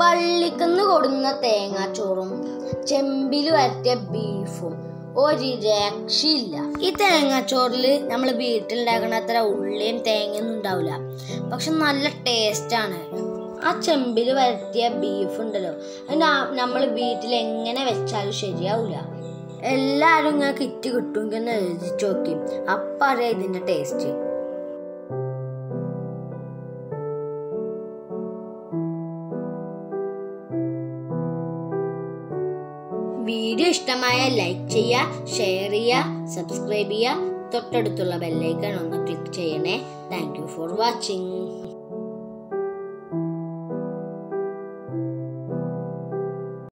പള്ളിക്കുന്ന് കൊടുന്ന തേങ്ങാച്ചോറും ചെമ്പിൽ വരട്ടിയ ബീഫും. ഒരു രക്ഷയില്ല. ഈ തേങ്ങാച്ചോറിൽ നമ്മൾ വീട്ടിലുണ്ടാക്കണ അത്ര ഉള്ളിയും തേങ്ങയൊന്നും ഉണ്ടാവില്ല പക്ഷെ നല്ല ടേസ്റ്റാണ്. ആ ചെമ്പിൽ വരട്ടിയ ബീഫ് ഉണ്ടല്ലോ അത് നമ്മൾ വീട്ടിൽ എങ്ങനെ വെച്ചാലും ശരിയാവില്ല എല്ലാവരും ഇങ്ങനെ കിറ്റ് കിട്ടുമെങ്കിൽ ഒന്ന് എഴുതിച്ച് നോക്കി. അപ്പം അറിയാം ഇതിന്റെ ടേസ്റ്റ്. വീഡിയോ ഇഷ്ടമായ ലൈക്ക് ചെയ്യുക ഷെയർ ചെയ്യുക സബ്സ്ക്രൈബ് ചെയ്യുക. തൊട്ടടുത്തുള്ള ബെല്ലൈക്കൺ ഒന്ന് ക്ലിക്ക് ചെയ്യണേ. Thank for watching